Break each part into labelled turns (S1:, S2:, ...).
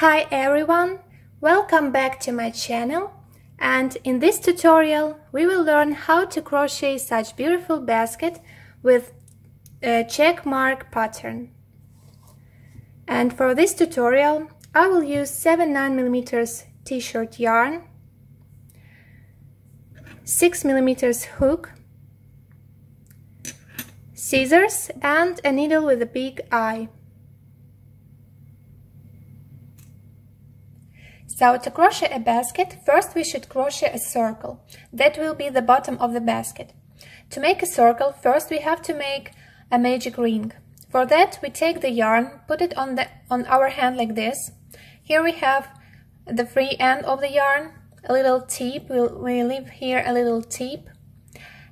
S1: Hi everyone, welcome back to my channel and in this tutorial we will learn how to crochet such beautiful basket with a check mark pattern. And for this tutorial I will use 7 9mm t-shirt yarn, 6mm hook, scissors and a needle with a big eye. So to crochet a basket, first we should crochet a circle. That will be the bottom of the basket. To make a circle, first we have to make a magic ring. For that, we take the yarn, put it on, the, on our hand like this. Here we have the free end of the yarn, a little tip, we'll, we leave here a little tip.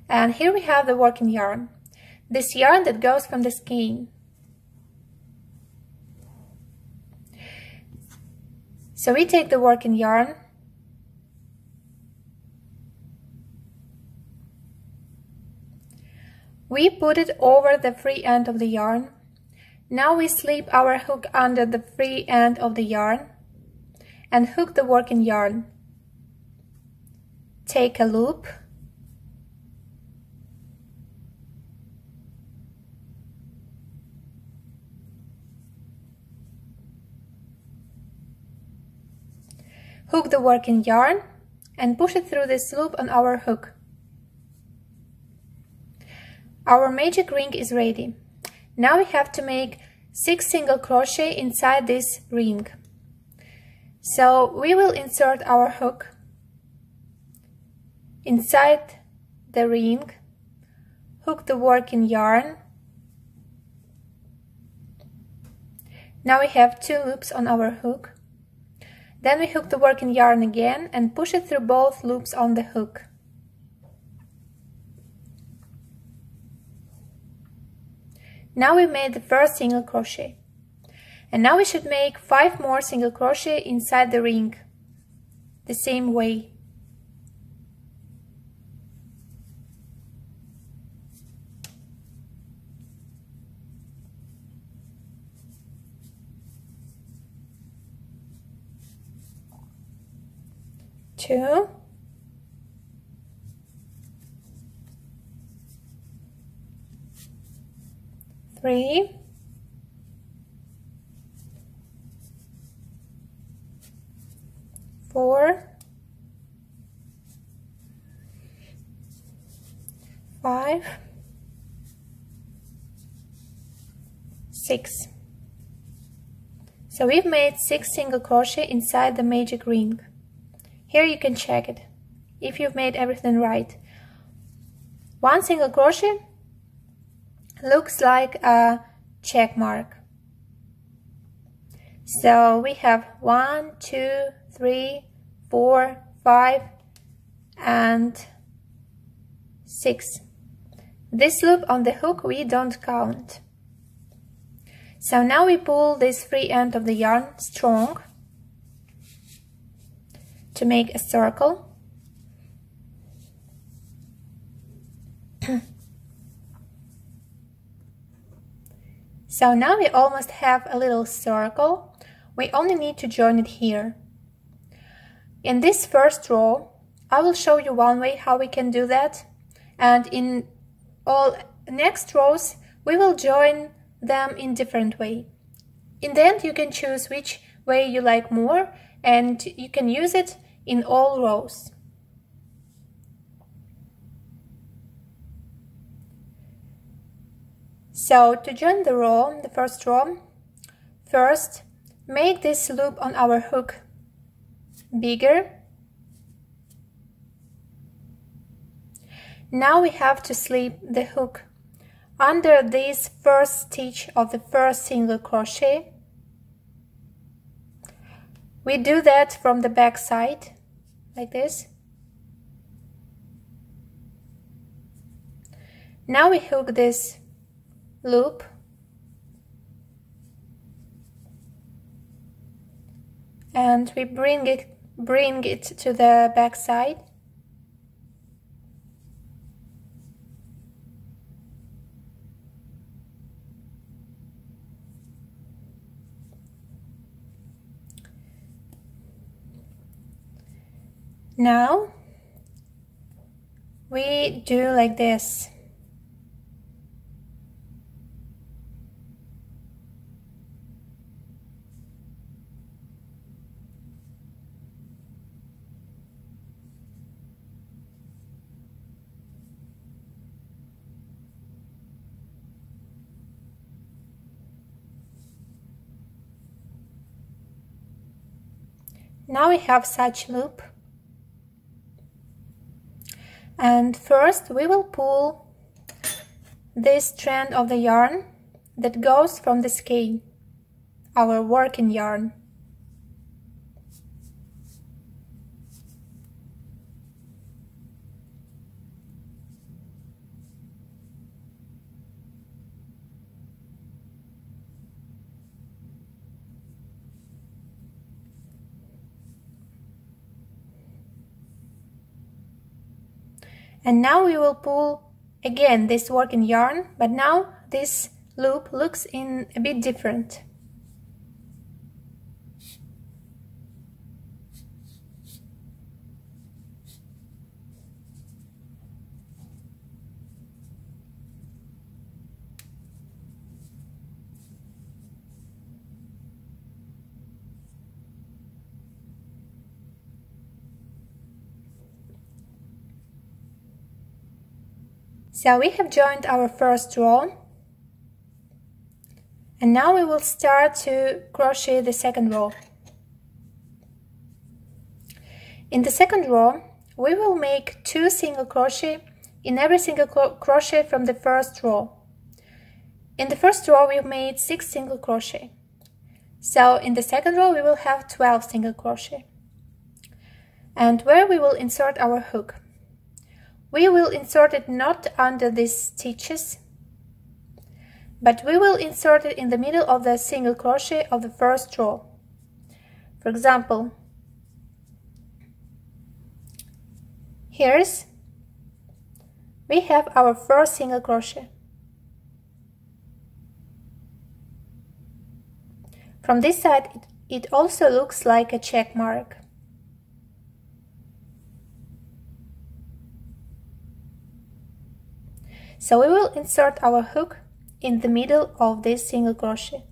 S1: And here we have the working yarn. This yarn that goes from the skein. So we take the working yarn We put it over the free end of the yarn. Now we slip our hook under the free end of the yarn and hook the working yarn. Take a loop Hook the working yarn and push it through this loop on our hook. Our magic ring is ready. Now we have to make 6 single crochet inside this ring. So we will insert our hook inside the ring, hook the working yarn. Now we have two loops on our hook. Then we hook the working yarn again and push it through both loops on the hook. Now we made the first single crochet. And now we should make 5 more single crochet inside the ring, the same way. Two, three, four, five, six. So we've made six single crochet inside the magic ring. Here you can check it, if you've made everything right. One single crochet looks like a check mark. So we have one, two, three, four, five, and six. This loop on the hook we don't count. So now we pull this free end of the yarn strong to make a circle. so now we almost have a little circle. We only need to join it here. In this first row, I will show you one way how we can do that. And in all next rows, we will join them in different way. In the end, you can choose which way you like more and you can use it in all rows. So to join the row, the first row, first make this loop on our hook bigger. Now we have to slip the hook under this first stitch of the first single crochet. We do that from the back side like this. Now we hook this loop and we bring it bring it to the back side Now we do like this. Now we have such loop. And first we will pull this strand of the yarn that goes from the skein, our working yarn. And now we will pull again this working yarn, but now this loop looks in a bit different. So we have joined our first row and now we will start to crochet the second row. In the second row we will make two single crochet in every single crochet from the first row. In the first row we made 6 single crochet. So in the second row we will have 12 single crochet. And where we will insert our hook. We will insert it not under these stitches, but we will insert it in the middle of the single crochet of the first row. For example, here's we have our first single crochet. From this side, it, it also looks like a check mark. So we will insert our hook in the middle of this single crochet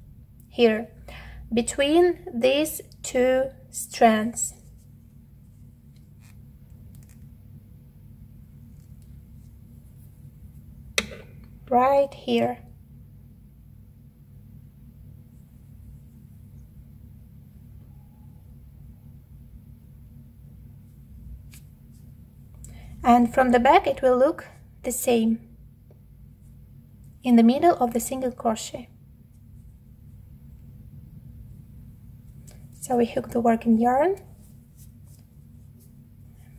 S1: here between these two strands. Right here. And from the back it will look the same in the middle of the single crochet. So we hook the working yarn,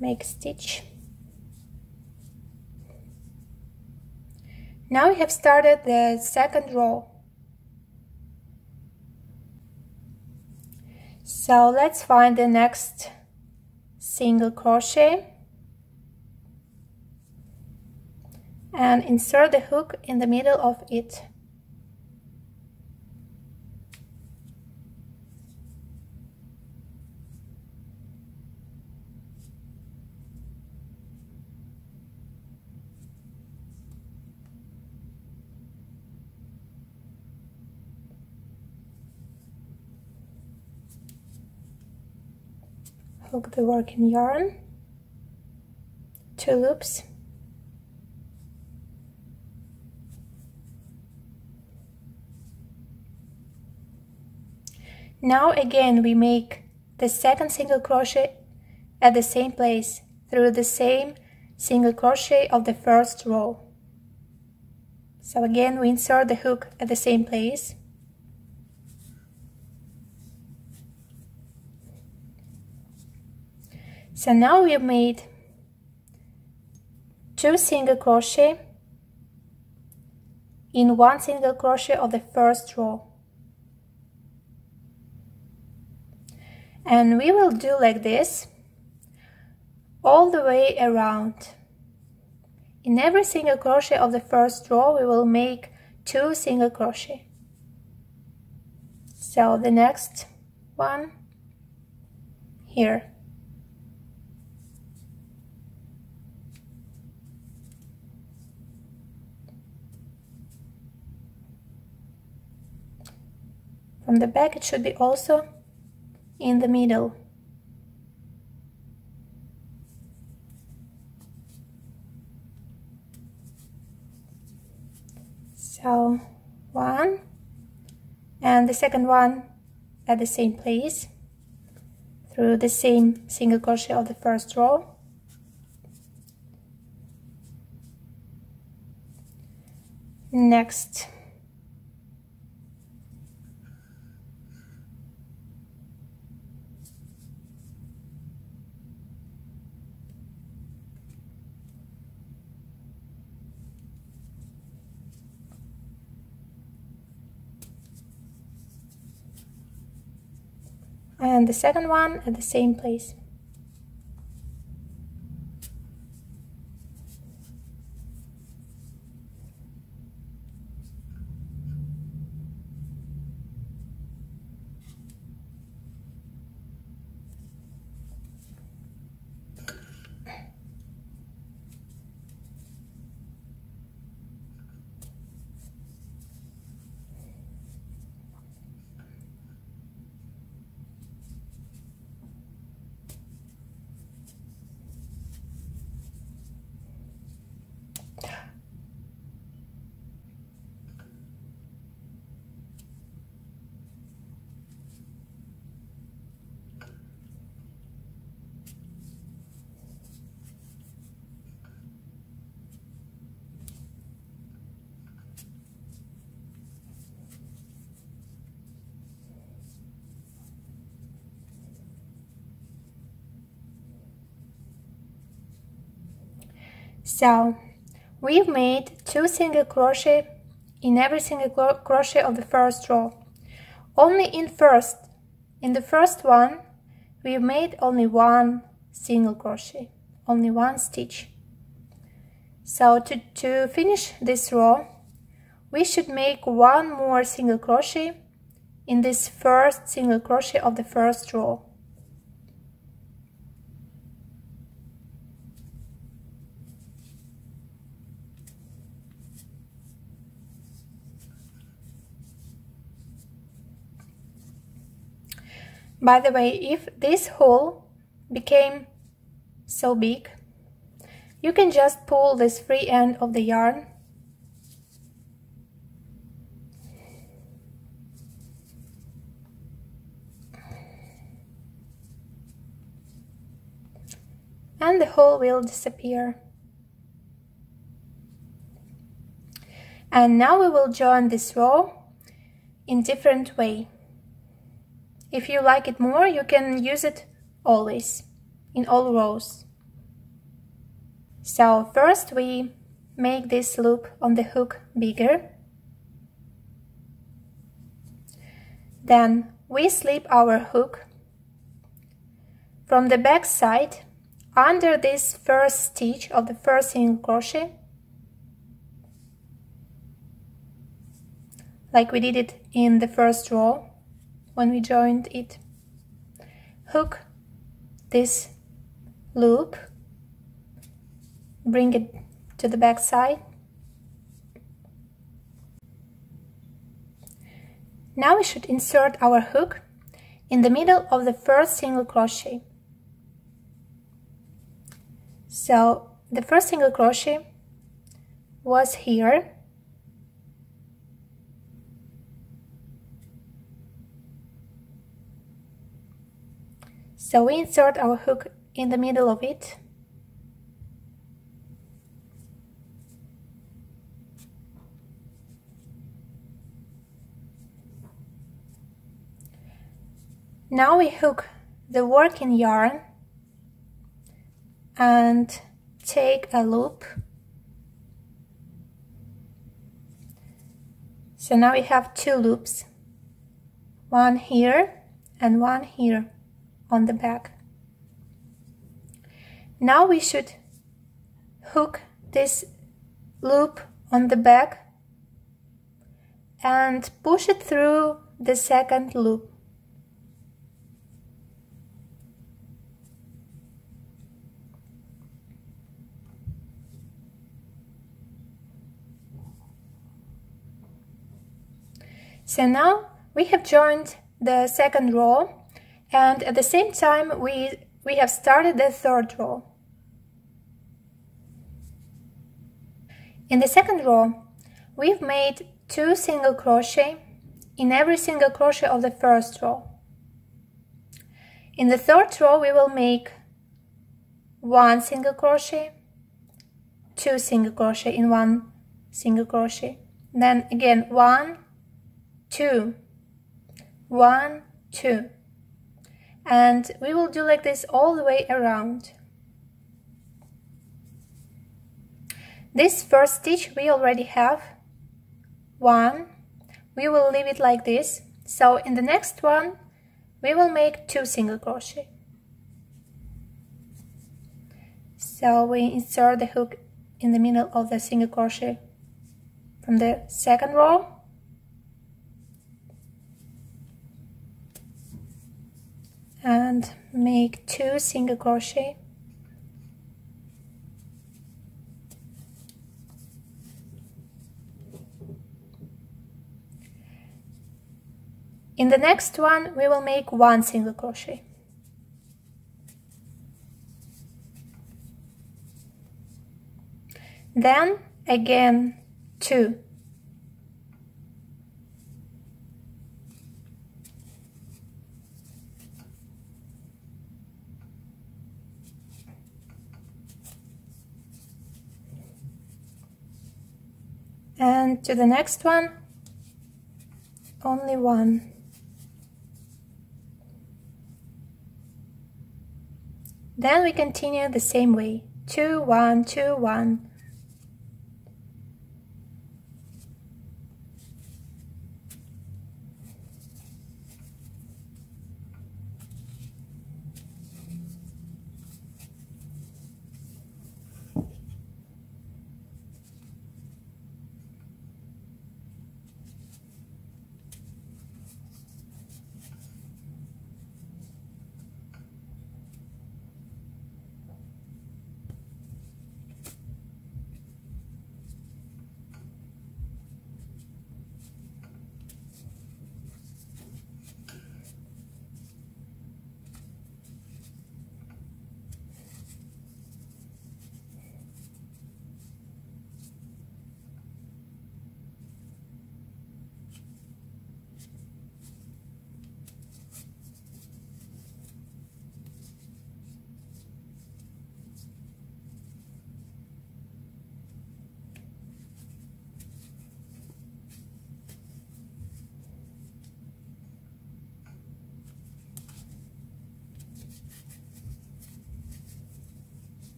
S1: make stitch. Now we have started the second row. So let's find the next single crochet and insert the hook in the middle of it. hook the working yarn, two loops Now again we make the second single crochet at the same place through the same single crochet of the first row. So again we insert the hook at the same place. So now we've made two single crochet in one single crochet of the first row. and we will do like this all the way around. In every single crochet of the first row we will make two single crochet. So the next one here. From the back it should be also in the middle. So one and the second one at the same place through the same single crochet of the first row. Next and the second one at the same place. So we've made two single crochet in every single crochet of the first row. Only in first, in the first one, we've made only one single crochet, only one stitch. So to, to finish this row, we should make one more single crochet in this first single crochet of the first row. By the way, if this hole became so big, you can just pull this free end of the yarn and the hole will disappear. And now we will join this row in different way. If you like it more, you can use it always, in all rows. So first we make this loop on the hook bigger. Then we slip our hook from the back side under this first stitch of the first single crochet like we did it in the first row when we joined it. Hook this loop, bring it to the back side. Now we should insert our hook in the middle of the first single crochet. So the first single crochet was here So we insert our hook in the middle of it. Now we hook the working yarn and take a loop. So now we have two loops, one here and one here on the back. Now we should hook this loop on the back and push it through the second loop. So now we have joined the second row and at the same time we, we have started the third row. In the second row, we've made two single crochet in every single crochet of the first row. In the third row, we will make one single crochet, two single crochet in one single crochet. Then again, one, two, one, two. And we will do like this all the way around. This first stitch we already have one. We will leave it like this. So in the next one, we will make two single crochet. So we insert the hook in the middle of the single crochet from the second row and make two single crochet In the next one we will make one single crochet. Then again two. And to the next one, only one. Then we continue the same way. Two, one, two, one.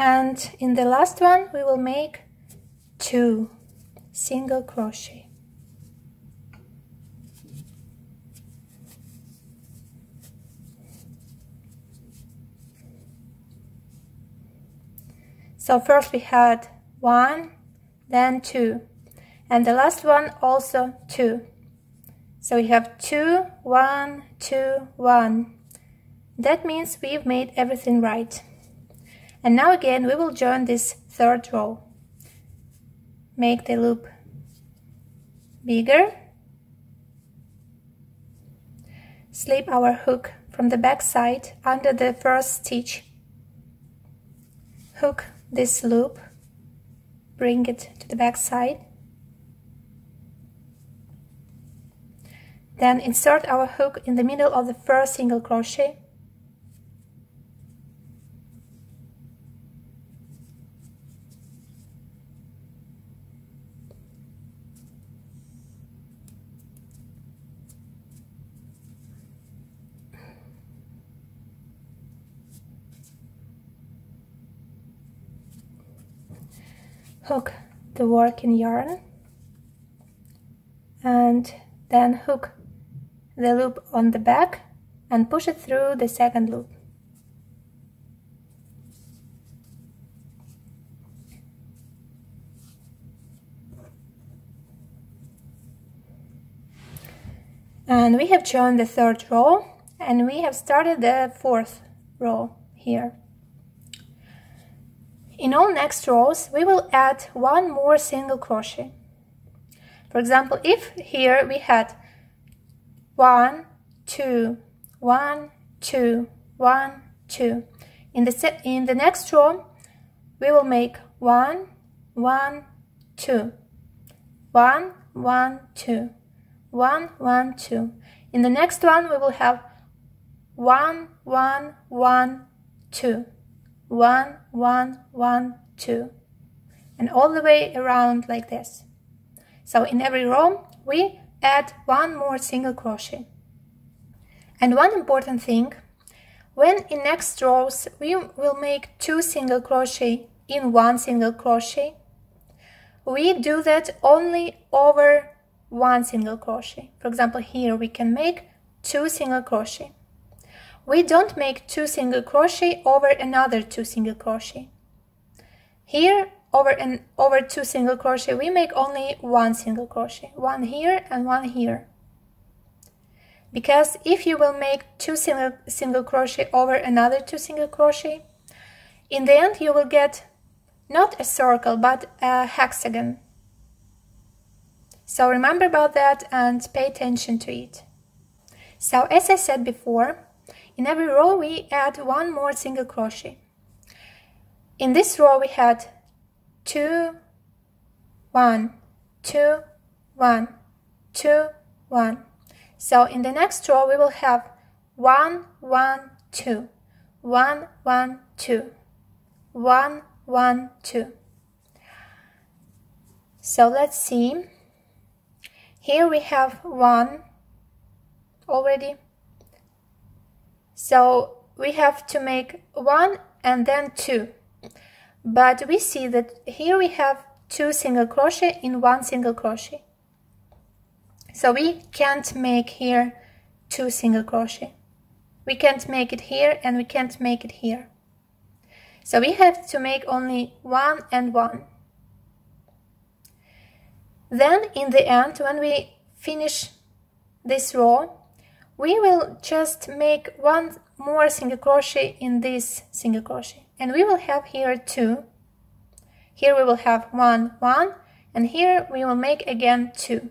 S1: And in the last one we will make two single crochet. So first we had one then two and the last one also two. So we have two one two one. That means we've made everything right and now again we will join this third row. Make the loop bigger. Slip our hook from the back side under the first stitch. Hook this loop, bring it to the back side. Then insert our hook in the middle of the first single crochet hook the working yarn and then hook the loop on the back and push it through the second loop. And we have joined the third row and we have started the fourth row here. In all next rows, we will add one more single crochet. For example, if here we had one, two, one, two, one, two. In the, in the next row, we will make one, one, two, one, one, two, one, one, two. In the next one, we will have one, one, one, two, one, one, one, two, and all the way around like this. So in every row, we add one more single crochet. And one important thing, when in next rows we will make two single crochet in one single crochet, we do that only over one single crochet. For example, here we can make two single crochet. We don't make two single crochet over another two single crochet. Here, over and over two single crochet, we make only one single crochet, one here and one here. Because if you will make two single, single crochet over another two single crochet in the end you will get not a circle but a hexagon. So remember about that and pay attention to it. So as I said before in every row we add one more single crochet in this row we had two one two one two one so in the next row, we will have 1, 1, 2, 1, 1, 2, 1, 1, 2. So let's see. Here we have 1 already. So we have to make 1 and then 2. But we see that here we have 2 single crochet in 1 single crochet. So we can't make here two single crochet. We can't make it here and we can't make it here. So we have to make only one and one. Then in the end, when we finish this row, we will just make one more single crochet in this single crochet. And we will have here two. Here we will have one, one, and here we will make again two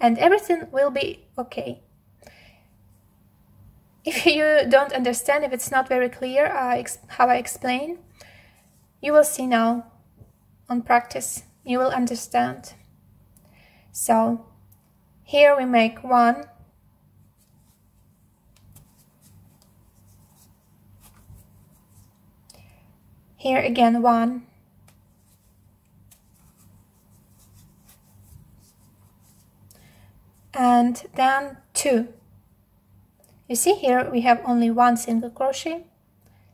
S1: and everything will be okay. If you don't understand, if it's not very clear uh, how I explain, you will see now on practice, you will understand. So here we make one, here again one, and then two. You see here we have only one single crochet,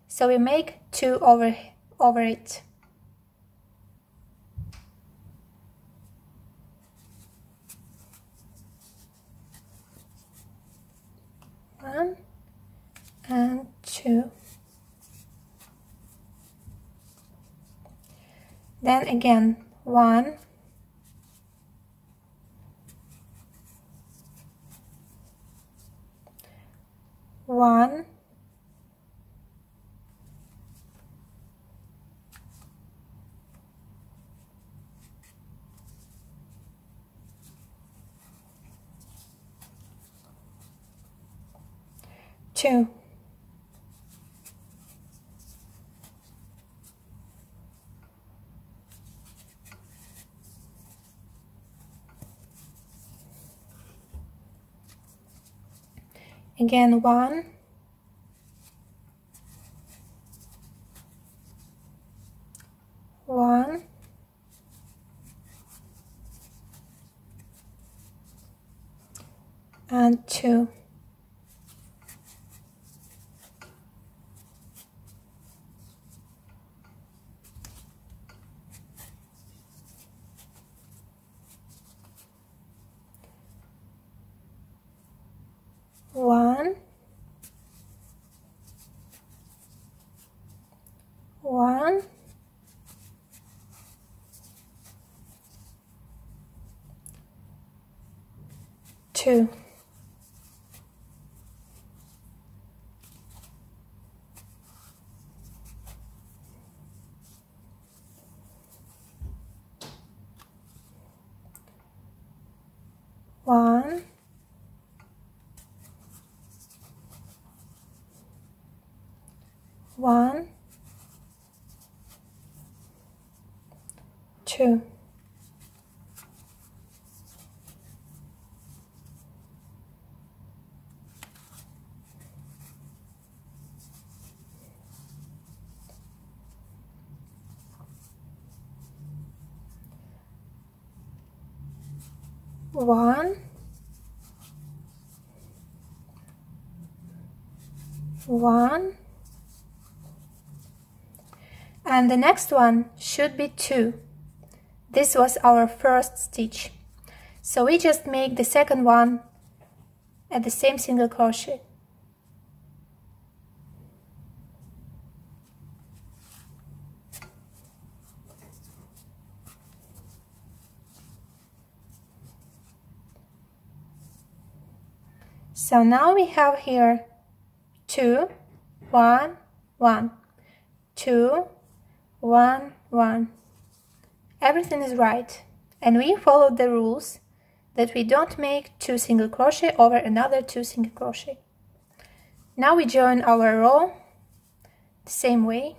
S1: so we make two over, over it. One and two. Then again, one. One. Two again one. One. And two too. One one and the next one should be two. This was our first stitch. So we just make the second one at the same single crochet So now we have here two, one, one, two, one, one. Everything is right. And we followed the rules that we don't make two single crochet over another two single crochet. Now we join our row the same way.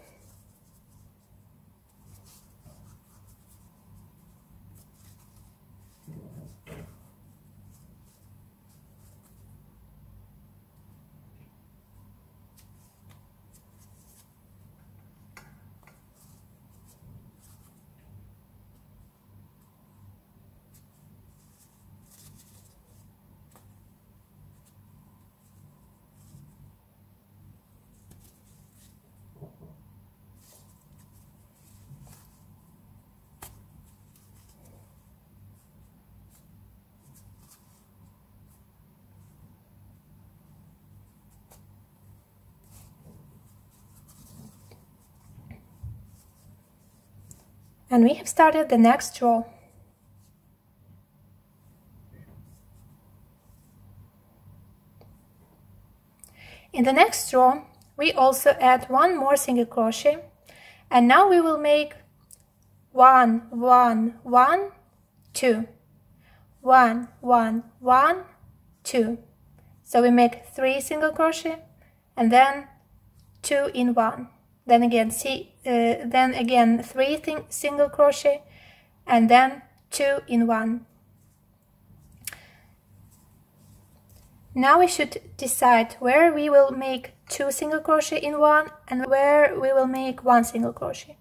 S1: And we have started the next row. In the next row, we also add one more single crochet and now we will make one, one, one, two, one, one, one, two. So we make three single crochet and then two in one then again see uh, then again three single crochet and then two in one. Now we should decide where we will make two single crochet in one and where we will make one single crochet.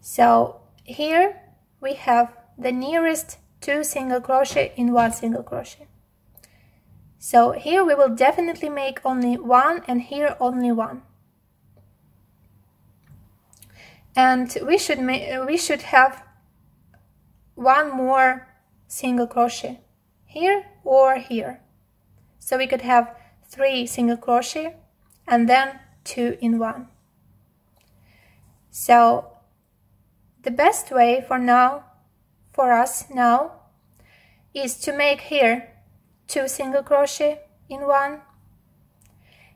S1: So here we have the nearest two single crochet in one single crochet. So here we will definitely make only one and here only one and we should we should have one more single crochet here or here. So we could have three single crochet and then two in one. So the best way for now for us now is to make here two single crochet in one.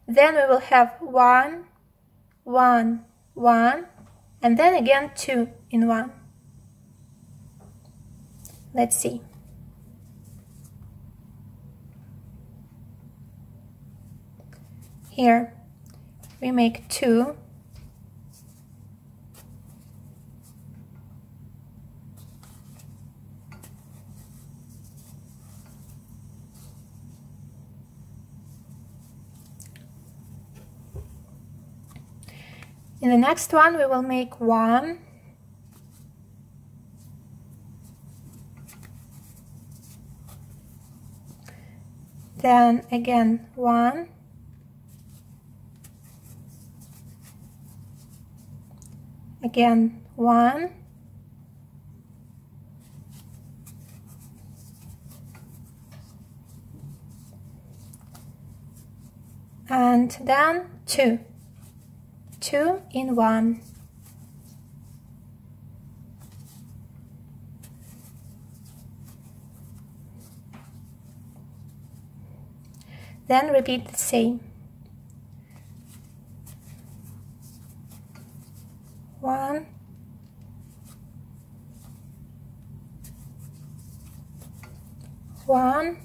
S1: Then we will have one one one and then again two in one. Let's see. Here we make two In the next one we will make one. Then again one. Again one. And then two two in one. Then repeat the same. One, one,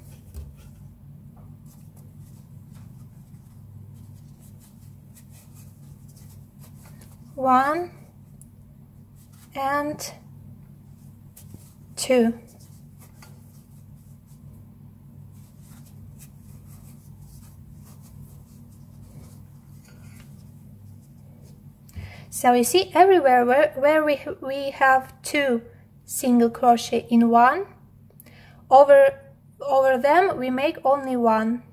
S1: one and two So you see everywhere where, where we, we have two single crochet in one, over, over them we make only one,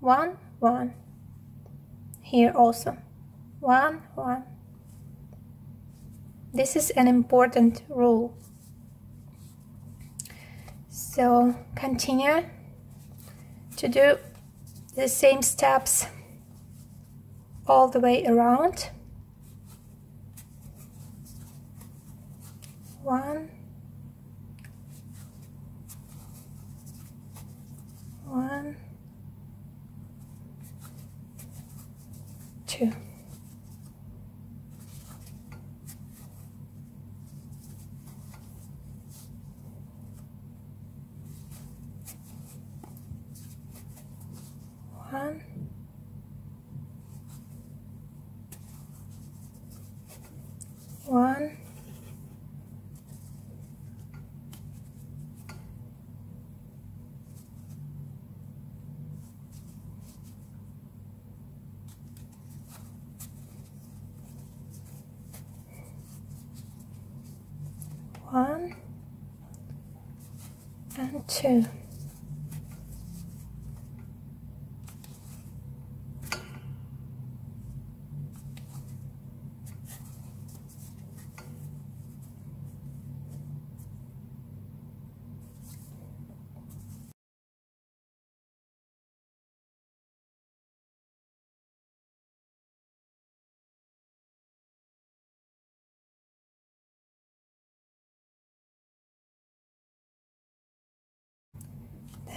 S1: one, one. Here also, one, one. This is an important rule. So continue to do the same steps all the way around. one one Yeah.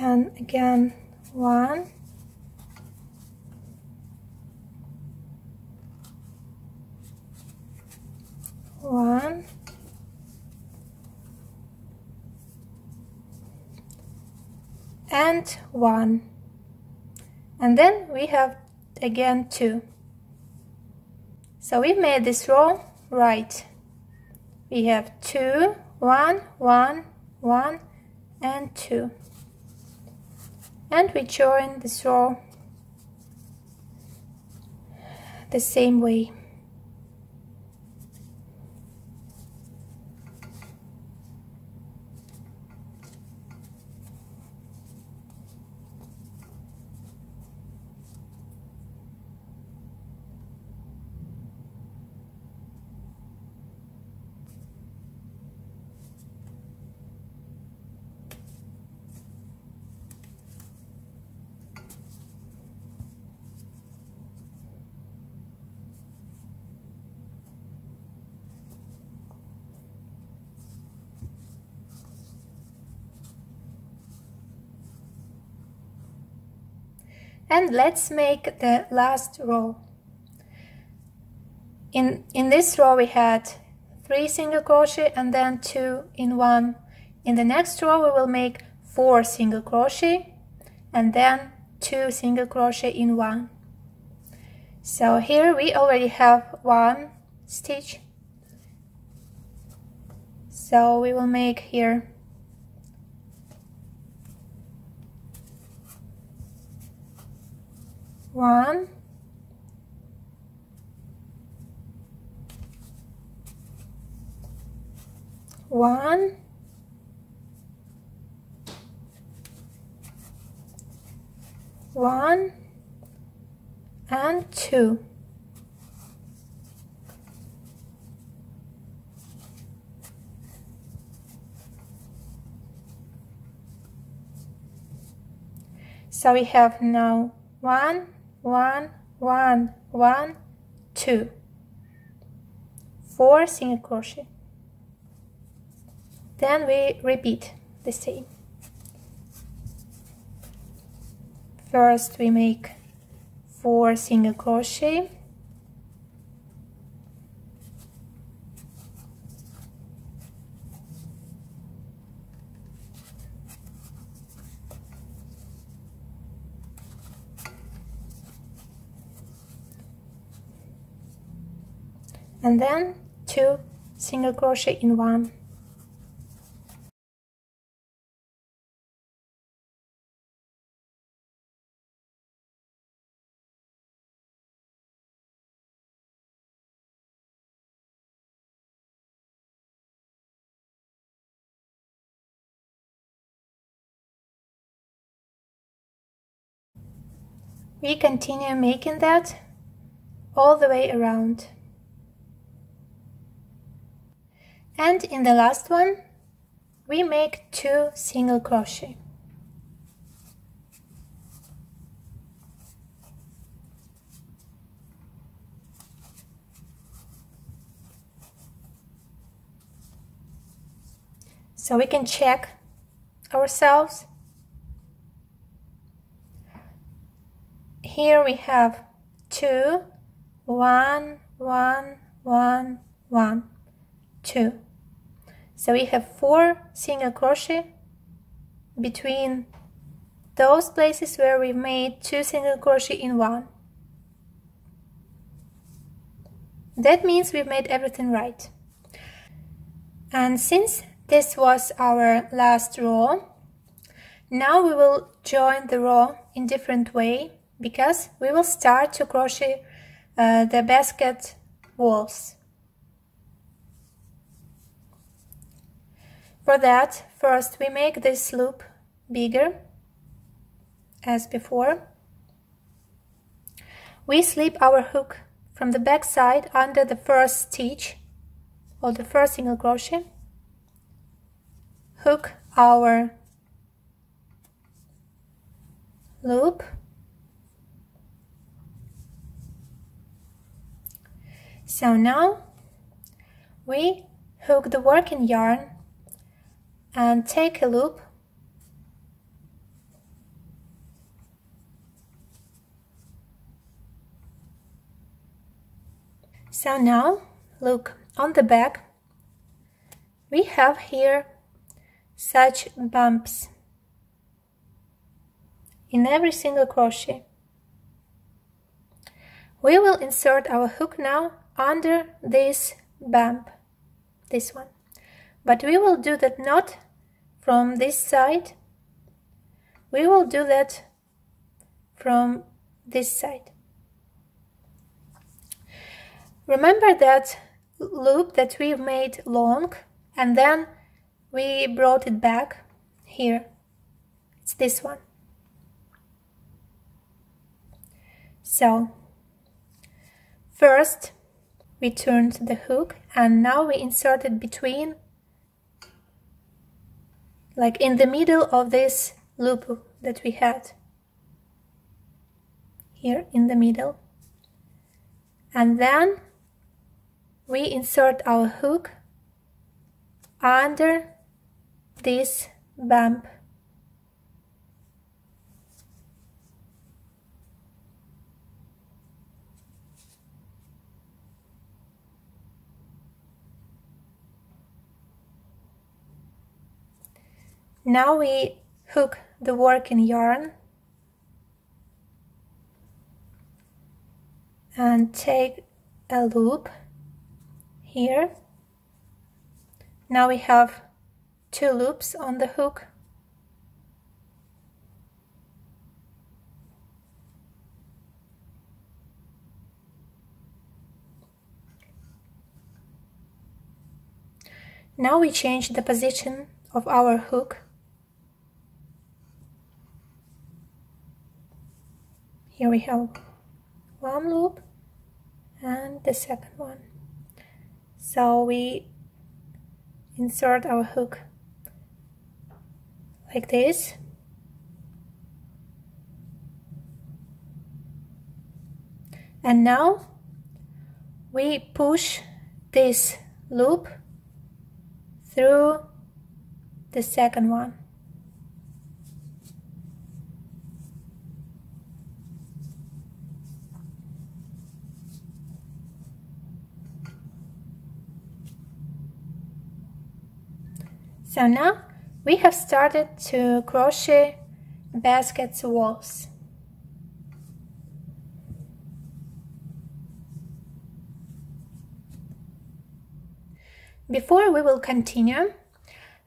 S1: And again one. One. And one. And then we have again two. So we made this row right. We have two one one one and two and we join this row the same way and let's make the last row. In in this row we had three single crochet and then two in one. In the next row we will make four single crochet and then two single crochet in one. So here we already have one stitch. So we will make here one. One. One. And two. So we have now one one, one, one, two, four single crochet. Then we repeat the same. First we make four single crochet and then two single crochet in one We continue making that all the way around. And in the last one, we make two single crochet. So we can check ourselves here we have two, one, one, one, one, two. So we have four single crochet between those places where we made two single crochet in one. That means we've made everything right. And since this was our last row, now we will join the row in different way because we will start to crochet uh, the basket walls. For that, first we make this loop bigger as before. We slip our hook from the back side under the first stitch or the first single crochet, hook our loop So now we hook the working yarn and take a loop So now look on the back we have here such bumps in every single crochet. We will insert our hook now under this bump, this one. But we will do that not from this side, we will do that from this side. Remember that loop that we made long and then we brought it back here. It's this one. So, first we turned the hook and now we insert it between like in the middle of this loop that we had. Here in the middle. And then we insert our hook under this bump Now we hook the working yarn and take a loop here. Now we have two loops on the hook. Now we change the position of our hook here we have one loop and the second one. So we insert our hook like this. And now we push this loop through the second one So now we have started to crochet baskets walls. Before we will continue,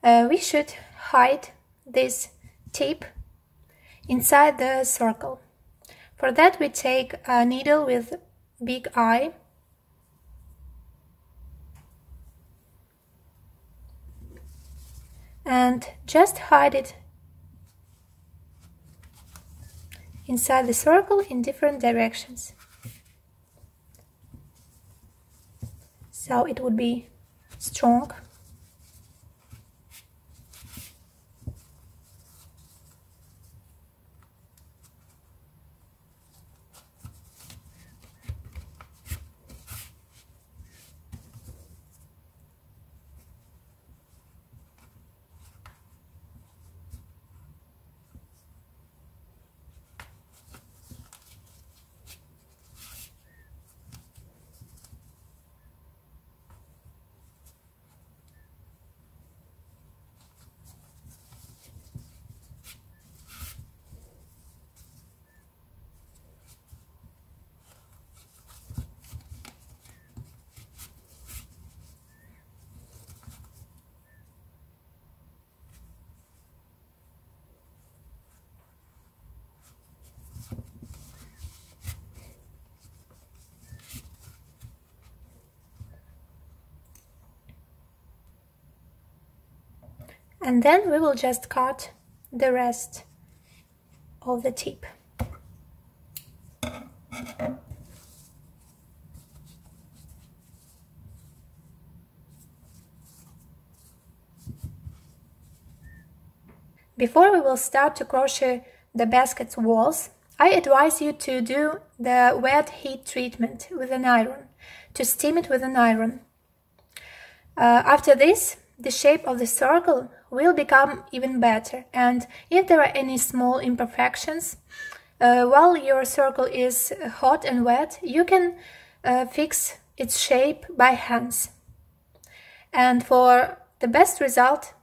S1: uh, we should hide this tip inside the circle. For that we take a needle with big eye and just hide it inside the circle in different directions. So it would be strong and then we will just cut the rest of the tip. Before we will start to crochet the basket's walls, I advise you to do the wet heat treatment with an iron, to steam it with an iron. Uh, after this, the shape of the circle will become even better. And if there are any small imperfections, uh, while your circle is hot and wet, you can uh, fix its shape by hands. And for the best result,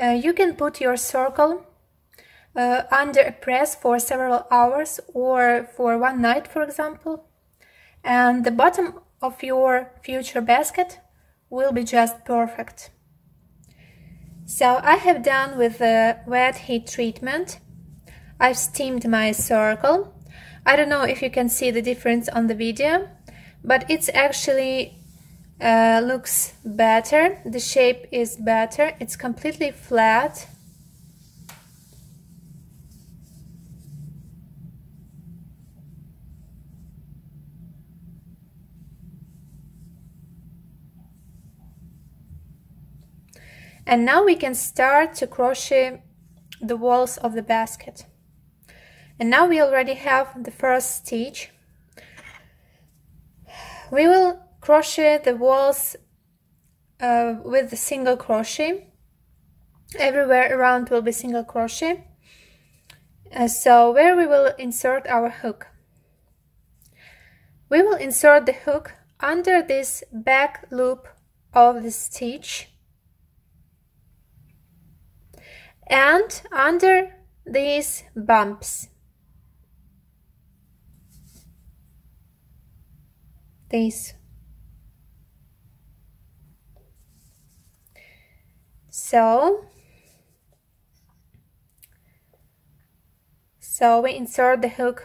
S1: uh, you can put your circle uh, under a press for several hours or for one night, for example. And the bottom of your future basket will be just perfect. So I have done with the wet heat treatment. I've steamed my circle. I don't know if you can see the difference on the video, but it's actually uh, looks better. The shape is better. It's completely flat. And now we can start to crochet the walls of the basket. And now we already have the first stitch. We will crochet the walls uh, with the single crochet. Everywhere around will be single crochet. Uh, so where we will insert our hook. We will insert the hook under this back loop of the stitch and under these bumps. These. So, so we insert the hook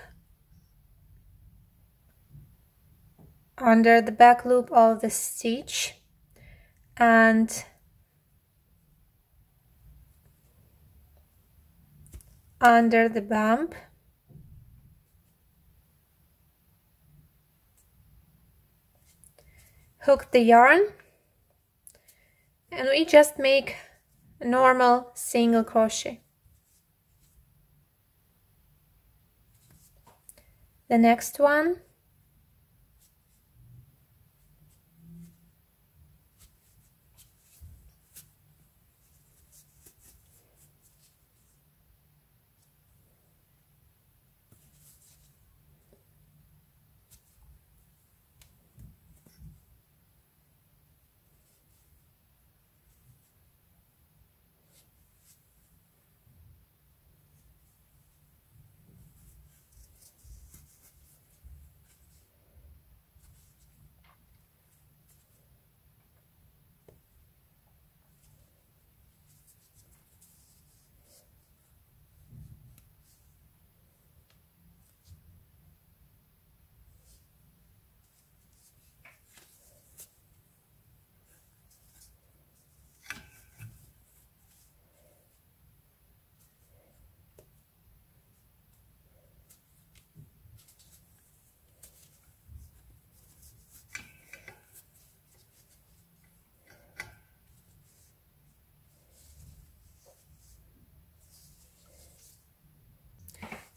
S1: under the back loop of the stitch and under the bump. Hook the yarn. And we just make a normal single crochet. The next one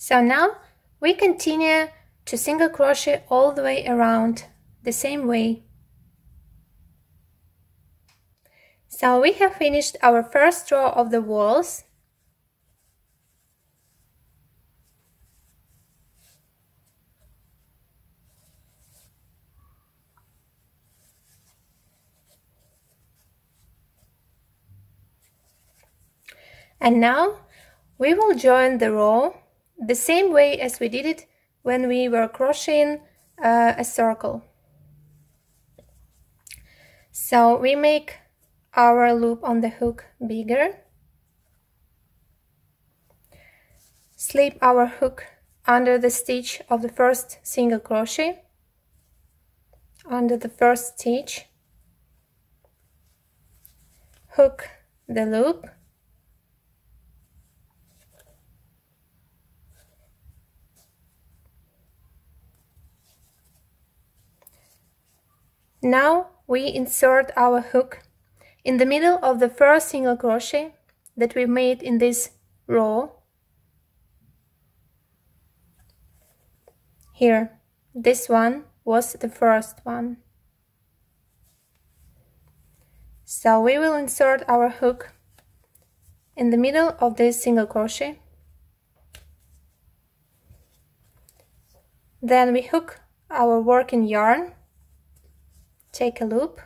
S1: So now we continue to single crochet all the way around the same way. So we have finished our first row of the walls. And now we will join the row the same way as we did it when we were crocheting uh, a circle. So we make our loop on the hook bigger, slip our hook under the stitch of the first single crochet, under the first stitch, hook the loop, Now we insert our hook in the middle of the first single crochet that we made in this row. Here, this one was the first one. So we will insert our hook in the middle of this single crochet. Then we hook our working yarn take a loop.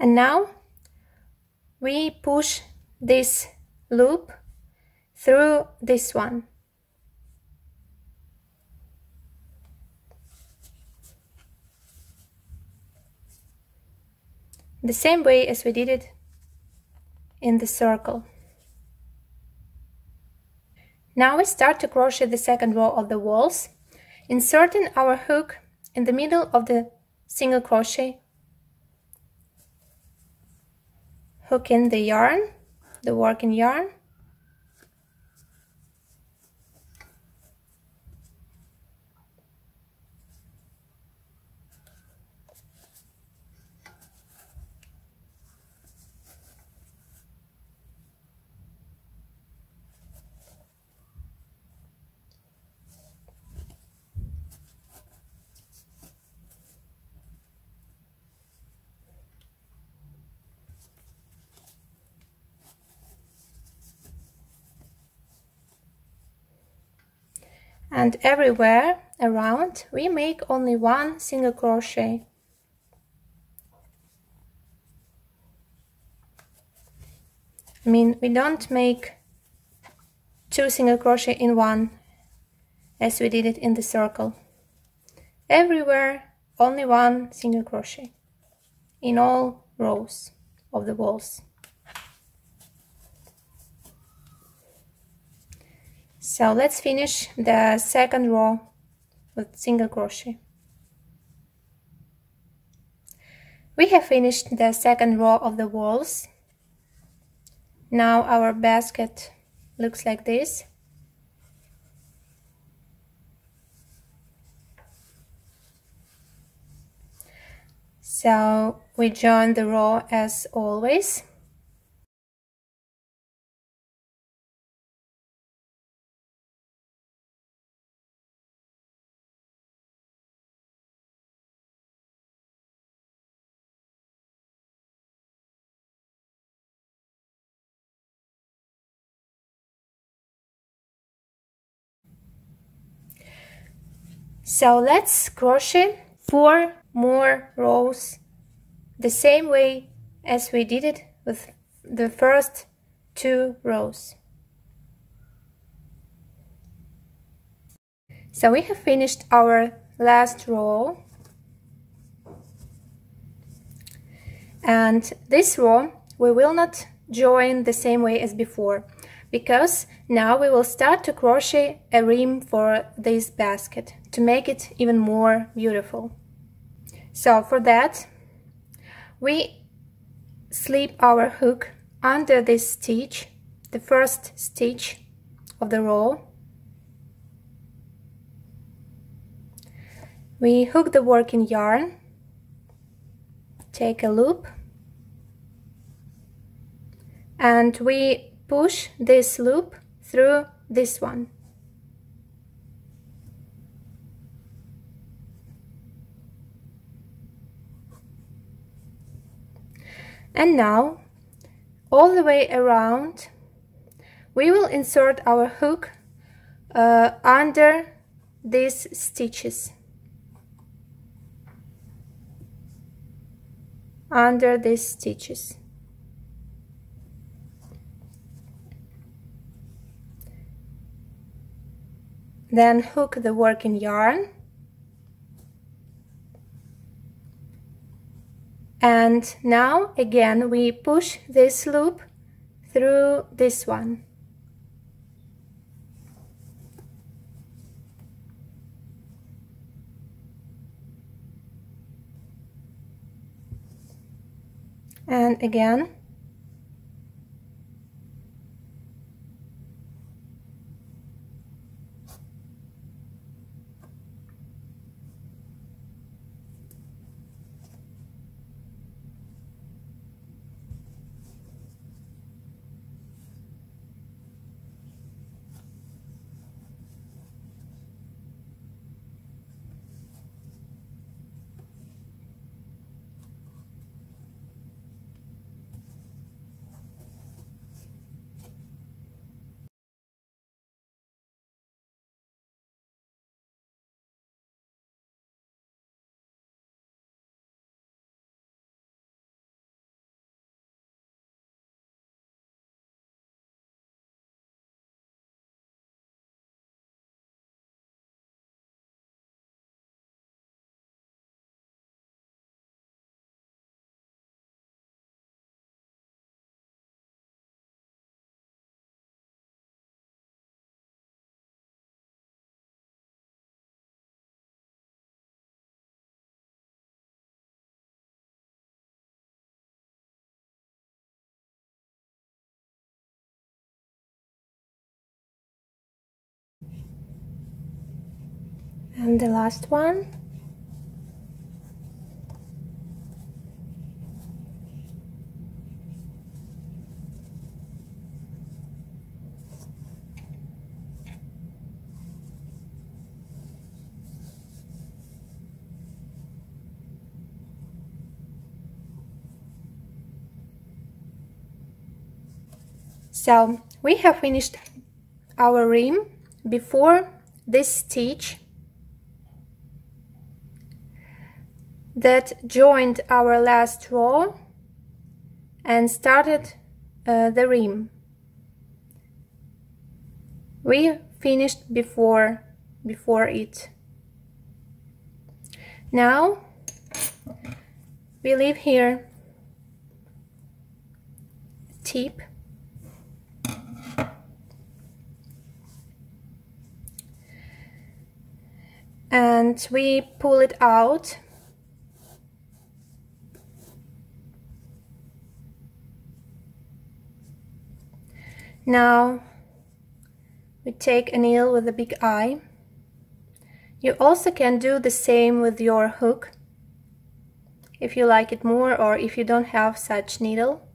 S1: And now we push this loop through this one the same way as we did it in the circle. Now we start to crochet the second row of the walls, inserting our hook in the middle of the single crochet, hook in the yarn, the working yarn, and everywhere around we make only one single crochet. I mean we don't make two single crochet in one as we did it in the circle. Everywhere only one single crochet. In all rows of the walls So let's finish the second row with single crochet. We have finished the second row of the walls. Now our basket looks like this. So we join the row as always. So let's crochet four more rows the same way as we did it with the first two rows. So we have finished our last row and this row we will not join the same way as before because now we will start to crochet a rim for this basket to make it even more beautiful. So for that, we slip our hook under this stitch, the first stitch of the row. We hook the working yarn, take a loop, and we push this loop through this one. And now all the way around we will insert our hook uh, under these stitches. Under these stitches. Then hook the working yarn and now again we push this loop through this one. And again and the last one. So we have finished our rim before this stitch that joined our last row and started uh, the rim. We finished before before it. Now we leave here tip and we pull it out Now we take a needle with a big eye. You also can do the same with your hook if you like it more or if you don't have such needle.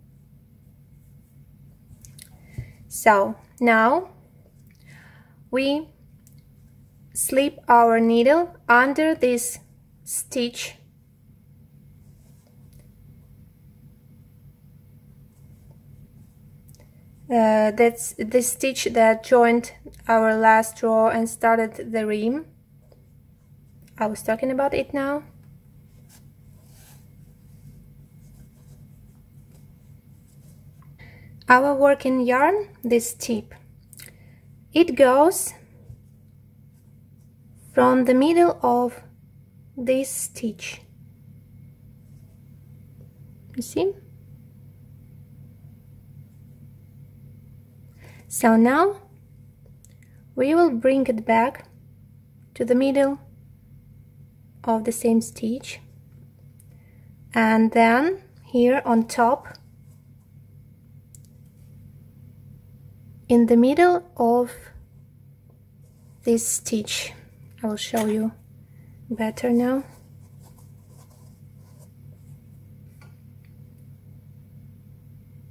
S1: So now we slip our needle under this stitch Uh, that's the stitch that joined our last row and started the rim. I was talking about it now. Our working yarn, this tip, it goes from the middle of this stitch. You see? So now we will bring it back to the middle of the same stitch and then here on top in the middle of this stitch I will show you better now.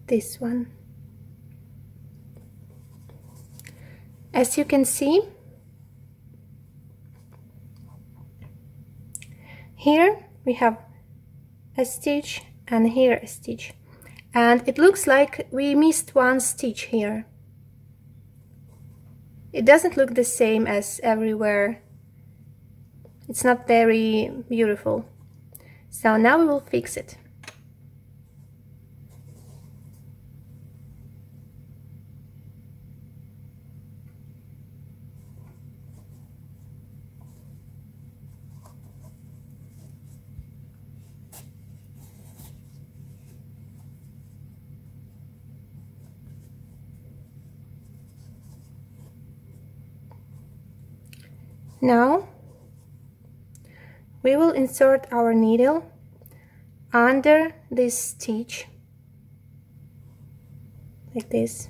S1: This one. As you can see, here we have a stitch and here a stitch. And it looks like we missed one stitch here. It doesn't look the same as everywhere. It's not very beautiful. So now we will fix it Now we will insert our needle under this stitch like this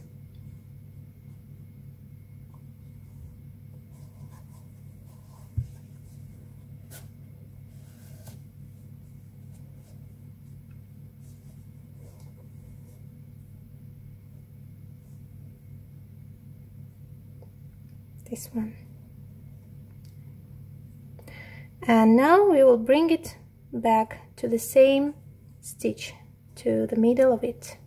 S1: one and now we will bring it back to the same stitch to the middle of it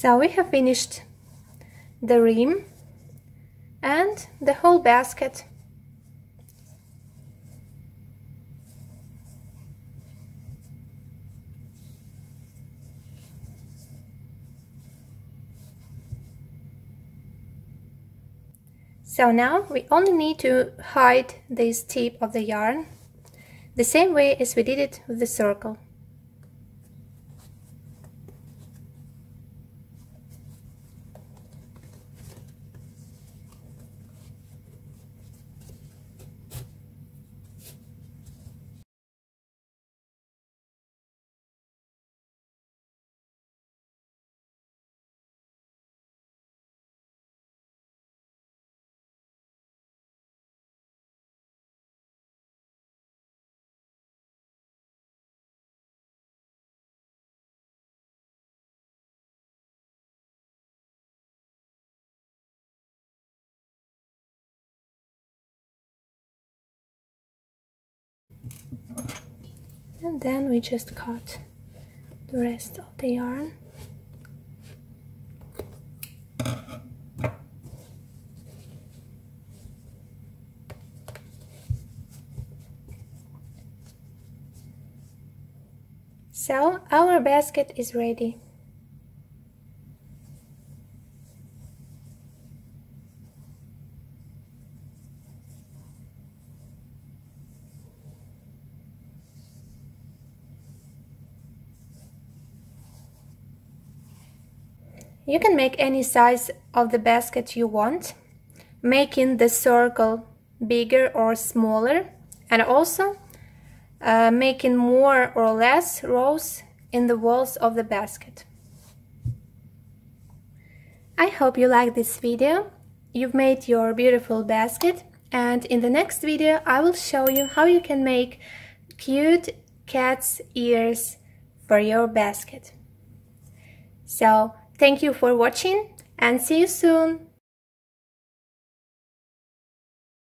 S1: So we have finished the rim and the whole basket. So now we only need to hide this tip of the yarn the same way as we did it with the circle. And then we just cut the rest of the yarn So our basket is ready. You can make any size of the basket you want, making the circle bigger or smaller and also uh, making more or less rows in the walls of the basket. I hope you like this video. You've made your beautiful basket and in the next video I will show you how you can make cute cat's ears for your basket. So Thank you for watching and see you soon!